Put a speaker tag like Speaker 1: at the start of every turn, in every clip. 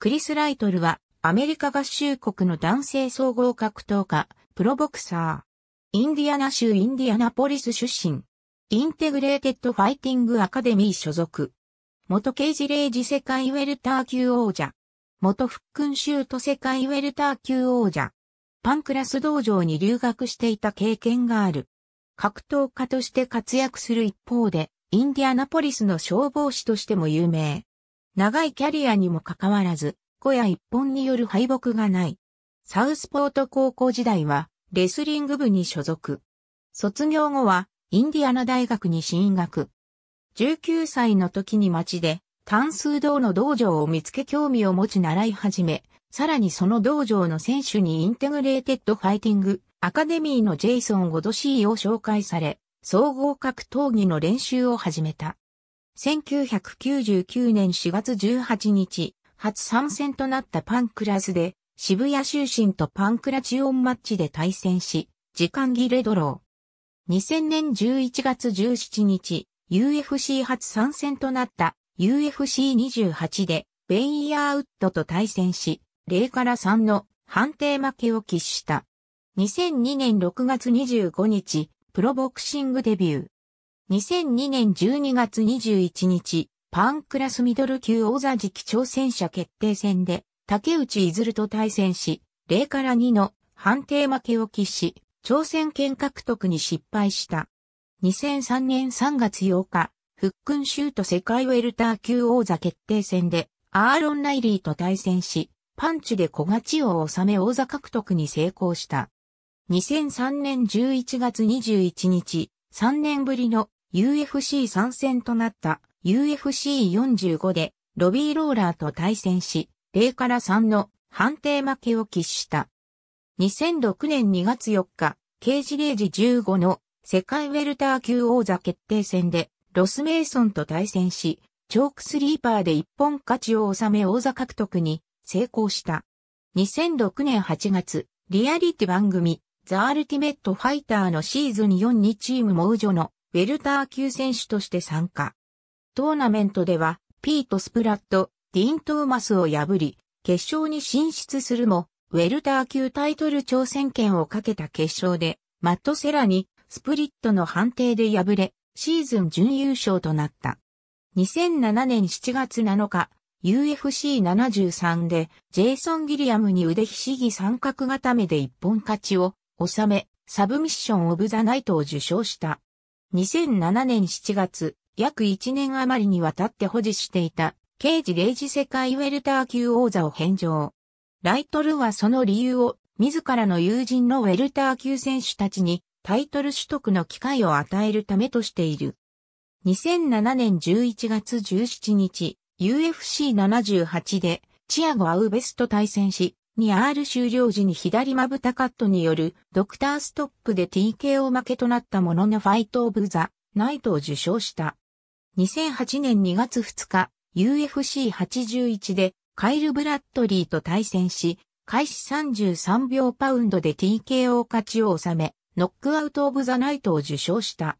Speaker 1: クリス・ライトルはアメリカ合衆国の男性総合格闘家、プロボクサー。インディアナ州インディアナポリス出身。 Integrated Fighting Academy 所属。元刑事レイジ世界ウェルター級王者。元 HOOKnSHOOT 世界ウェルター級王者。パンクラス道場に留学していた経験がある。格闘家として活躍する一方で、インディアナポリスの消防士としても有名。長いキャリアにもかかわらず、 KO や一本による敗北がない。サウスポート高校時代は、レスリング部に所属。卒業後は、インディアナ大学に進学。19歳の時に街でタンスードーの道場を見つけ興味を持ち習い始め、さらにその道場の選手に Integrated Fighting Academy のジェイソン・ゴドシーを紹介され、総合格闘技の練習を始めた。1999年4月18日、初参戦となったパンクラスで、渋谷修身とパンクラチオンマッチで対戦し、時間切れドロー。2000年11月17日、UFC 初参戦となった UFC28 でベイヤーウッドと対戦し、0から3の判定負けを喫した。2002年6月25日、プロボクシングデビュー。2002年12月21日、パンクラスミドル級王座次期挑戦者決定戦で、竹内いずると対戦し、0から2の判定負けを喫し、挑戦権獲得に失敗した。2003年3月8日、フックンシュート世界ウェルター級王座決定戦で、アーロン・ライリーと対戦し、パンチで小勝ちを収め王座獲得に成功した。2003年11月21日、3年ぶりの UFC 参戦となった UFC45 でロビーローラーと対戦し、0から3の判定負けを喫した。2006年2月4日、刑事0時15の世界ウェルター級王座決定戦でロスメイソンと対戦し、チョークスリーパーで一本勝ちを収め王座獲得に成功した。2006年8月、リアリティ番組、ザ・アルティメット・ファイターのシーズン4にチームモウジョのウェルター級選手として参加。トーナメントでは、ピート・スプラット、ディーン・トーマスを破り、決勝に進出するも、ウェルター級タイトル挑戦権をかけた決勝で、マット・セラにスプリットの判定で敗れ、シーズン準優勝となった。2007年7月7日、UFC73 でジェイソン・ギリアムに腕ひしぎ三角固めで一本勝ちを収め、サブミッション・オブ・ザ・ナイトを受賞した。2007年7月、約1年余りにわたって保持していた、刑事0時世界ウェルター級王座を返上。ライトルはその理由を、自らの友人のウェルター級選手たちにタイトル取得の機会を与えるためとしている。2007年11月17日、UFC78 でチアゴ・アウベスと対戦し、2R 終了時に左まぶたカットによるドクターストップで TKO 負けとなったもののファイト・オブ・ザ・ナイトを受賞した。2008年2月2日、UFC81 でカイル・ブラッドリーと対戦し、開始33秒パウンドで TKO 勝ちを収め、ノックアウトオブザナイトを受賞した。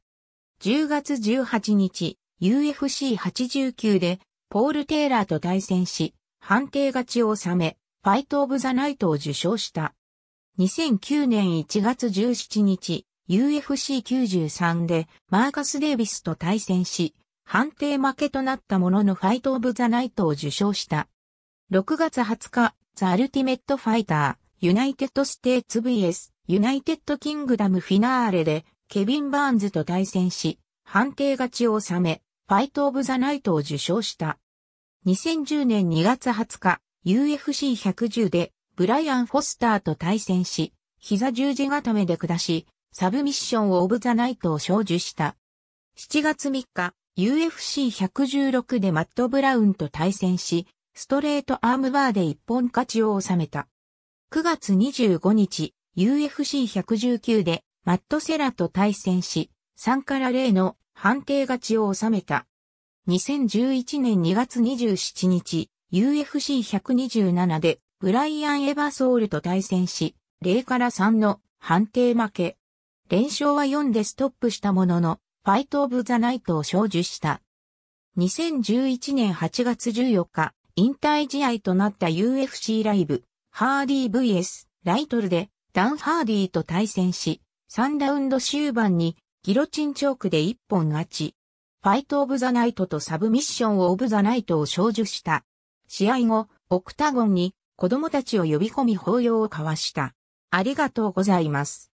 Speaker 1: 10月18日、UFC89 でポール・テイラーと対戦し、判定勝ちを収め、ファイト・オブ・ザ・ナイトを受賞した。2009年1月17日、UFC93 でマーカス・デイビスと対戦し、判定負けとなったもののファイト・オブ・ザ・ナイトを受賞した。6月20日、ザ・アルティメット・ファイター、ユナイテッド・ステーツ VS ユナイテッドキングダムフィナーレでケビン・バーンズと対戦し、判定勝ちを収め、ファイト・オブ・ザ・ナイトを受賞した。2010年2月20日、UFC110 でブライアン・フォスターと対戦し、膝十字固めで下し、サブミッションをオブ・ザ・ナイトを賞受した。7月3日、UFC116 でマット・ブラウンと対戦し、ストレートアームバーで一本勝ちを収めた。9月25日、UFC119 でマット・セラと対戦し、3から0の判定勝ちを収めた。2011年2月27日、UFC127 でブライアン・エバソールと対戦し、0から3の判定負け。連勝は4でストップしたものの、ファイト・オブ・ザ・ナイトを勝受した。2011年8月14日、引退試合となった UFC ライブ、ハーディー VS ライトルでダン・ハーディーと対戦し、3ラウンド終盤にギロチンチョークで1本勝ち、ファイト・オブ・ザ・ナイトとサブミッション・オブ・ザ・ナイトを勝受した。試合後、オクタゴンに子供たちを呼び込み抱擁を交わした。ありがとうございます。